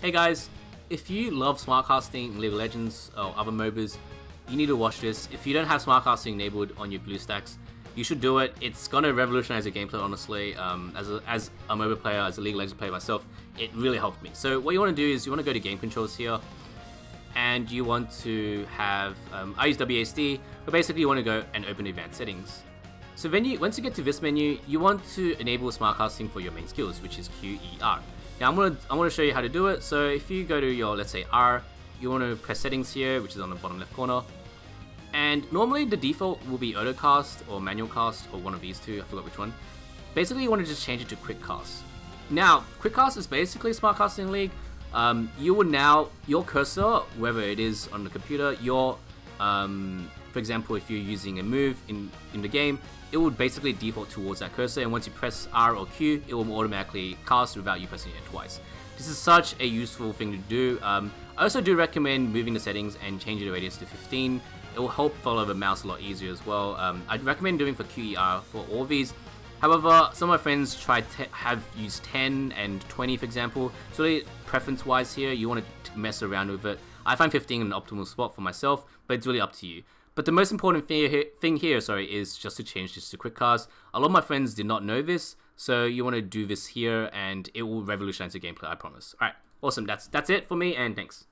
Hey guys, if you love smartcasting in League of Legends or other MOBAs, you need to watch this. If you don't have smartcasting enabled on your BlueStacks, you should do it. It's gonna revolutionize your gameplay, honestly. Um, as, a, as a MOBA player, as a League of Legends player myself, it really helped me. So what you want to do is you want to go to game controls here, and you want to have, um, I use WASD, but basically you want to go and open advanced settings. So then you, once you get to this menu, you want to enable smartcasting for your main skills, which is QER. Now I'm gonna I'm gonna show you how to do it. So if you go to your let's say R, you want to press settings here, which is on the bottom left corner. And normally the default will be auto cast or manual cast or one of these two. I forgot which one. Basically, you want to just change it to quick cast. Now, quick cast is basically smart casting league. Um, you will now your cursor, whether it is on the computer, your um, for example, if you're using a move in in the game, it would basically default towards that cursor, and once you press R or Q, it will automatically cast without you pressing it twice. This is such a useful thing to do. Um, I also do recommend moving the settings and changing the radius to 15. It will help follow the mouse a lot easier as well. Um, I'd recommend doing for QER for all these. However, some of my friends tried have used 10 and 20 for example. So really, preference wise here, you want to mess around with it. I find 15 an optimal spot for myself, but it's really up to you. But the most important thing here, sorry, is just to change this to quick cast. A lot of my friends did not know this, so you want to do this here, and it will revolutionize your gameplay. I promise. All right, awesome. That's that's it for me, and thanks.